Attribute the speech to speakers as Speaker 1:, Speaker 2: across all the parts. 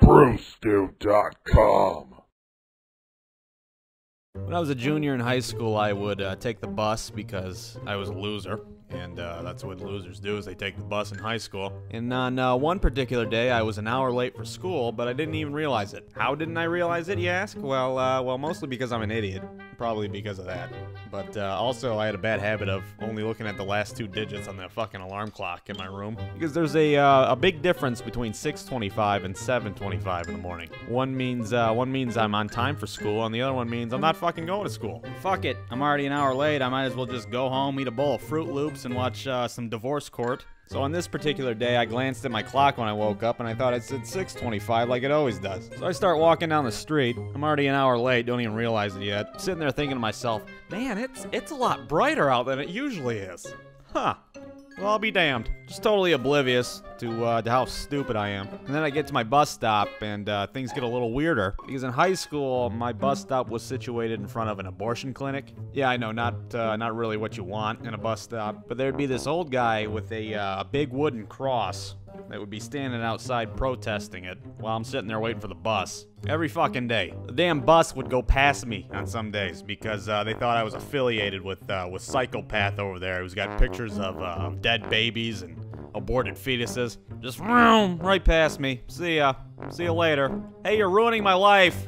Speaker 1: Brewstew.com.
Speaker 2: When I was a junior in high school, I would uh, take the bus because I was a loser, and uh, that's what losers do is they take the bus in high school. And on uh, one particular day, I was an hour late for school, but I didn't even realize it. How didn't I realize it, you ask? Well, uh, well, mostly because I'm an idiot. Probably because of that. But uh, also, I had a bad habit of only looking at the last two digits on the fucking alarm clock in my room. Because there's a, uh, a big difference between 6:25 and 7:25 in the morning. One means uh, one means I'm on time for school, and the other one means I'm not fucking going to school. Fuck it, I'm already an hour late. I might as well just go home, eat a bowl of Froot Loops, and watch uh, some Divorce Court. So on this particular day, I glanced at my clock when I woke up, and I thought it said 6:25, like it always does. So I start walking down the street. I'm already an hour late, don't even realize it yet. Sitting there thinking to myself, man, it's it's a lot brighter out than it usually is. Huh. Well, I'll be damned. Just totally oblivious to, uh, to how stupid I am. And then I get to my bus stop, and uh, things get a little weirder. Because in high school, my bus stop was situated in front of an abortion clinic. Yeah, I know, not uh, not really what you want in a bus stop. But there'd be this old guy with a, uh, a big wooden cross that would be standing outside protesting it while I'm sitting there waiting for the bus. Every fucking day. The damn bus would go past me on some days because uh, they thought I was affiliated with uh, with Psychopath over there who's got pictures of uh, dead babies and aborted fetuses. Just vroom, right past me. See ya. See you later. Hey, you're ruining my life.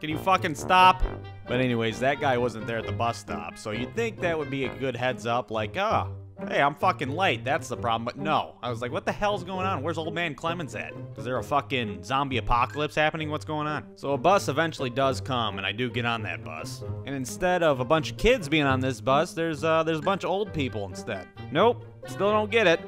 Speaker 2: Can you fucking stop? But anyways, that guy wasn't there at the bus stop, so you'd think that would be a good heads up, like, ah, Hey, I'm fucking late. That's the problem. But no. I was like, what the hell's going on? Where's old man Clemens at? Is there a fucking zombie apocalypse happening? What's going on? So a bus eventually does come, and I do get on that bus. And instead of a bunch of kids being on this bus, there's uh there's a bunch of old people instead. Nope. Still don't get it.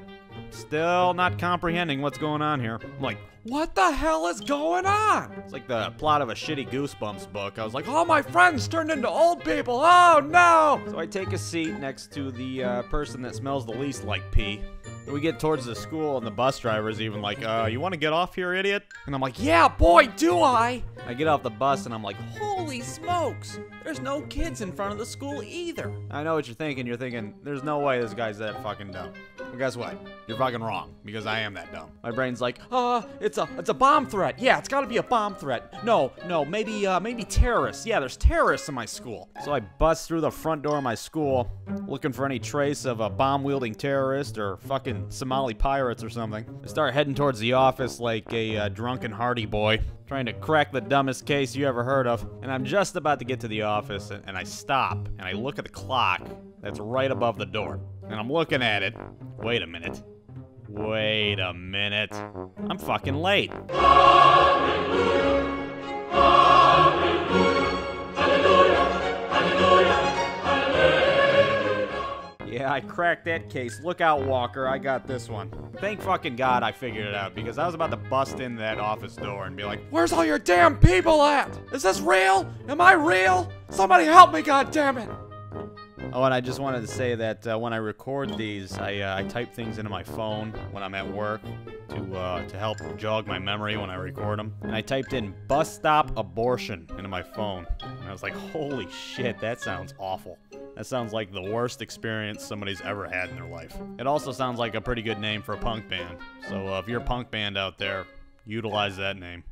Speaker 2: Still not comprehending what's going on here. I'm like, what the hell is going on? It's like the plot of a shitty Goosebumps book. I was like, all my friends turned into old people. Oh no! So I take a seat next to the uh, person that smells the least like pee. We get towards the school, and the bus driver's even like, uh, you want to get off here, idiot? And I'm like, yeah, boy, do I! I get off the bus, and I'm like, holy smokes! There's no kids in front of the school either. I know what you're thinking. You're thinking, there's no way this guy's that fucking dumb. Well, guess what? You're fucking wrong, because I am that dumb. My brain's like, uh, it's a, it's a bomb threat. Yeah, it's gotta be a bomb threat. No, no, maybe, uh, maybe terrorists. Yeah, there's terrorists in my school. So I bust through the front door of my school, looking for any trace of a bomb-wielding terrorist or fucking Somali pirates or something. I start heading towards the office like a uh, drunken Hardy boy, trying to crack the dumbest case you ever heard of. And I'm just about to get to the office, and, and I stop, and I look at the clock that's right above the door. And I'm looking at it. Wait a minute. Wait a minute. I'm fucking late. Yeah, I cracked that case. Look out, Walker. I got this one. Thank fucking God I figured it out because I was about to bust in that office door and be like, Where's all your damn people at? Is this real? Am I real? Somebody help me, goddammit! Oh, and I just wanted to say that uh, when I record these, I, uh, I type things into my phone when I'm at work to uh, to help jog my memory when I record them. And I typed in bus stop abortion into my phone. And I was like, holy shit, that sounds awful. That sounds like the worst experience somebody's ever had in their life. It also sounds like a pretty good name for a punk band. So uh, if you're a punk band out there, utilize that name.